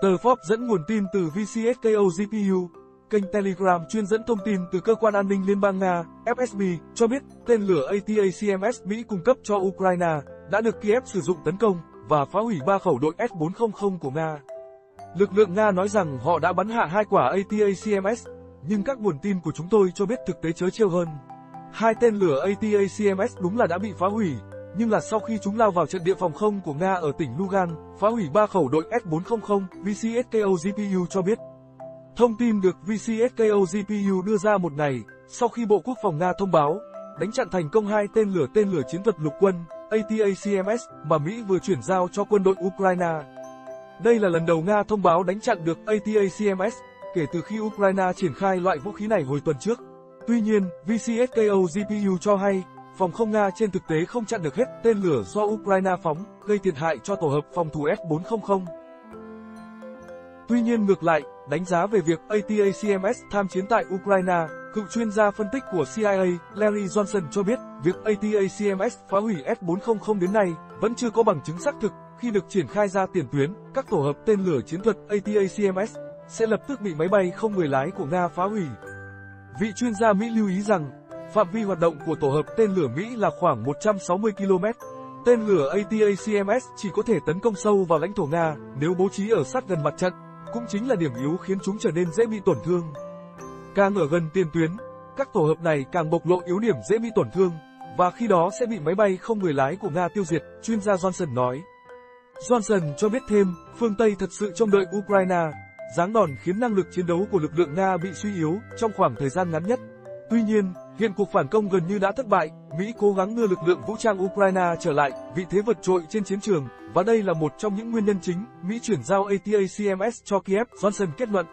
Tờ Forbes dẫn nguồn tin từ VCSKO GPU, kênh Telegram chuyên dẫn thông tin từ cơ quan an ninh Liên bang Nga, FSB, cho biết tên lửa ATACMS Mỹ cung cấp cho Ukraine đã được Kiev sử dụng tấn công và phá hủy ba khẩu đội S-400 của Nga. Lực lượng Nga nói rằng họ đã bắn hạ hai quả ATACMS, nhưng các nguồn tin của chúng tôi cho biết thực tế chớ trêu hơn. Hai tên lửa ATACMS đúng là đã bị phá hủy, nhưng là sau khi chúng lao vào trận địa phòng không của Nga ở tỉnh Lugan, phá hủy ba khẩu đội S-400, VCSKO GPU cho biết. Thông tin được VCSKO GPU đưa ra một ngày sau khi Bộ Quốc phòng Nga thông báo đánh chặn thành công hai tên lửa tên lửa chiến thuật lục quân ATACMS mà Mỹ vừa chuyển giao cho quân đội Ukraine. Đây là lần đầu Nga thông báo đánh chặn được ATACMS kể từ khi Ukraine triển khai loại vũ khí này hồi tuần trước. Tuy nhiên, VCSKO GPU cho hay, phòng không Nga trên thực tế không chặn được hết tên lửa do Ukraine phóng, gây thiệt hại cho tổ hợp phòng thủ S-400. Tuy nhiên ngược lại, đánh giá về việc ATACMS tham chiến tại Ukraine, cựu chuyên gia phân tích của CIA Larry Johnson cho biết, việc ATACMS phá hủy S-400 đến nay vẫn chưa có bằng chứng xác thực khi được triển khai ra tiền tuyến, các tổ hợp tên lửa chiến thuật ATACMS sẽ lập tức bị máy bay không người lái của Nga phá hủy. Vị chuyên gia Mỹ lưu ý rằng, phạm vi hoạt động của tổ hợp tên lửa Mỹ là khoảng 160 km. Tên lửa ATACMS chỉ có thể tấn công sâu vào lãnh thổ Nga nếu bố trí ở sát gần mặt trận, cũng chính là điểm yếu khiến chúng trở nên dễ bị tổn thương. Càng ở gần tiền tuyến, các tổ hợp này càng bộc lộ yếu điểm dễ bị tổn thương, và khi đó sẽ bị máy bay không người lái của Nga tiêu diệt, chuyên gia Johnson nói. Johnson cho biết thêm, phương Tây thật sự trông đợi Ukraine, giáng đòn khiến năng lực chiến đấu của lực lượng Nga bị suy yếu trong khoảng thời gian ngắn nhất. Tuy nhiên, hiện cuộc phản công gần như đã thất bại, Mỹ cố gắng đưa lực lượng vũ trang Ukraine trở lại vị thế vượt trội trên chiến trường, và đây là một trong những nguyên nhân chính Mỹ chuyển giao ATACMS cho Kiev, Johnson kết luận.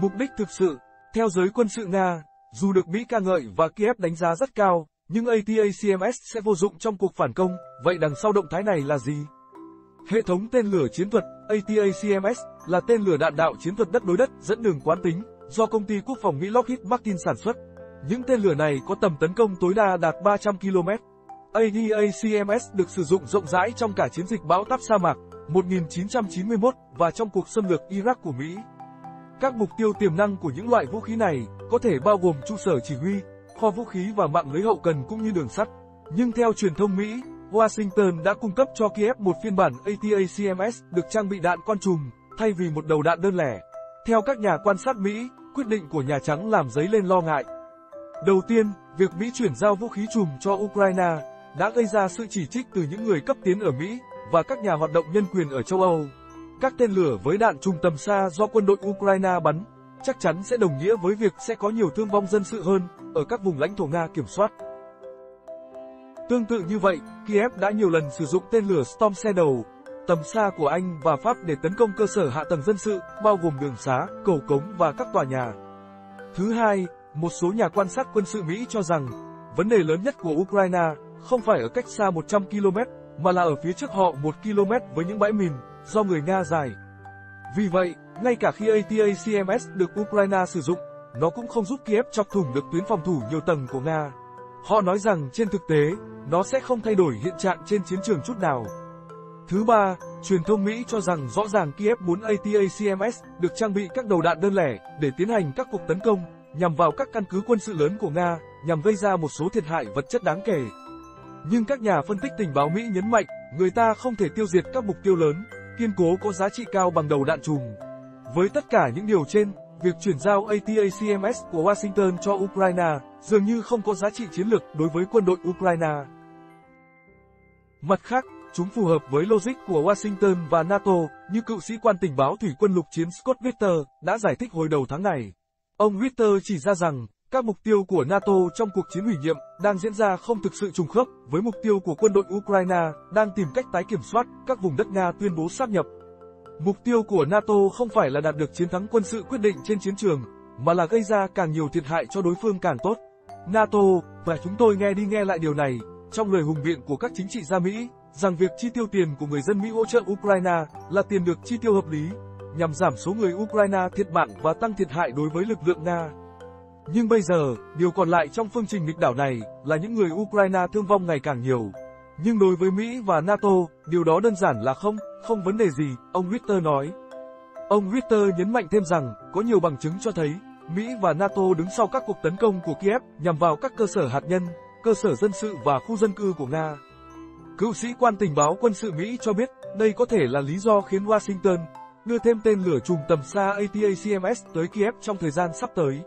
Mục đích thực sự, theo giới quân sự Nga, dù được Mỹ ca ngợi và Kiev đánh giá rất cao, nhưng ATACMS sẽ vô dụng trong cuộc phản công, vậy đằng sau động thái này là gì? Hệ thống tên lửa chiến thuật ATACMS là tên lửa đạn đạo chiến thuật đất đối đất dẫn đường quán tính do công ty quốc phòng Mỹ Lockheed Martin sản xuất. Những tên lửa này có tầm tấn công tối đa đạt 300 km. ADACMS được sử dụng rộng rãi trong cả chiến dịch bão táp sa mạc 1991 và trong cuộc xâm lược Iraq của Mỹ. Các mục tiêu tiềm năng của những loại vũ khí này có thể bao gồm trụ sở chỉ huy, kho vũ khí và mạng lưới hậu cần cũng như đường sắt. Nhưng theo truyền thông Mỹ, Washington đã cung cấp cho Kiev một phiên bản ATACMS được trang bị đạn con trùm, thay vì một đầu đạn đơn lẻ. Theo các nhà quan sát Mỹ, quyết định của Nhà Trắng làm dấy lên lo ngại. Đầu tiên, việc Mỹ chuyển giao vũ khí chùm cho Ukraine đã gây ra sự chỉ trích từ những người cấp tiến ở Mỹ và các nhà hoạt động nhân quyền ở châu Âu. Các tên lửa với đạn chùm tầm xa do quân đội Ukraine bắn chắc chắn sẽ đồng nghĩa với việc sẽ có nhiều thương vong dân sự hơn ở các vùng lãnh thổ Nga kiểm soát. Tương tự như vậy, Kiev đã nhiều lần sử dụng tên lửa Storm Shadow, tầm xa của Anh và Pháp để tấn công cơ sở hạ tầng dân sự, bao gồm đường xá, cầu cống và các tòa nhà. Thứ hai, một số nhà quan sát quân sự Mỹ cho rằng, vấn đề lớn nhất của Ukraine không phải ở cách xa 100 km, mà là ở phía trước họ 1 km với những bãi mìn, do người Nga dài. Vì vậy, ngay cả khi ATACMS được Ukraine sử dụng, nó cũng không giúp Kiev chọc thủng được tuyến phòng thủ nhiều tầng của Nga. Họ nói rằng trên thực tế, nó sẽ không thay đổi hiện trạng trên chiến trường chút nào. Thứ ba, truyền thông Mỹ cho rằng rõ ràng Kiev muốn ATACMS được trang bị các đầu đạn đơn lẻ để tiến hành các cuộc tấn công nhằm vào các căn cứ quân sự lớn của Nga, nhằm gây ra một số thiệt hại vật chất đáng kể. Nhưng các nhà phân tích tình báo Mỹ nhấn mạnh, người ta không thể tiêu diệt các mục tiêu lớn, kiên cố có giá trị cao bằng đầu đạn chùm. Với tất cả những điều trên, việc chuyển giao ATACMS của Washington cho Ukraine dường như không có giá trị chiến lược đối với quân đội Ukraine. Mặt khác, chúng phù hợp với logic của Washington và NATO, như cựu sĩ quan tình báo thủy quân lục chiến Scott Witter đã giải thích hồi đầu tháng này. Ông Witter chỉ ra rằng, các mục tiêu của NATO trong cuộc chiến ủy nhiệm đang diễn ra không thực sự trùng khớp với mục tiêu của quân đội Ukraine đang tìm cách tái kiểm soát các vùng đất Nga tuyên bố sáp nhập. Mục tiêu của NATO không phải là đạt được chiến thắng quân sự quyết định trên chiến trường, mà là gây ra càng nhiều thiệt hại cho đối phương càng tốt. NATO, và chúng tôi nghe đi nghe lại điều này, trong lời hùng biện của các chính trị gia Mỹ, rằng việc chi tiêu tiền của người dân Mỹ hỗ trợ Ukraine là tiền được chi tiêu hợp lý, nhằm giảm số người Ukraine thiệt mạng và tăng thiệt hại đối với lực lượng Nga. Nhưng bây giờ, điều còn lại trong phương trình nghịch đảo này là những người Ukraine thương vong ngày càng nhiều. Nhưng đối với Mỹ và NATO, điều đó đơn giản là không, không vấn đề gì, ông Ritter nói. Ông Ritter nhấn mạnh thêm rằng, có nhiều bằng chứng cho thấy, Mỹ và NATO đứng sau các cuộc tấn công của Kiev nhằm vào các cơ sở hạt nhân, cơ sở dân sự và khu dân cư của Nga. Cựu sĩ quan tình báo quân sự Mỹ cho biết, đây có thể là lý do khiến Washington đưa thêm tên lửa trùm tầm xa ATACMS tới Kiev trong thời gian sắp tới.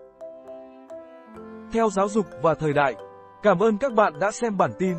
Theo giáo dục và thời đại, cảm ơn các bạn đã xem bản tin.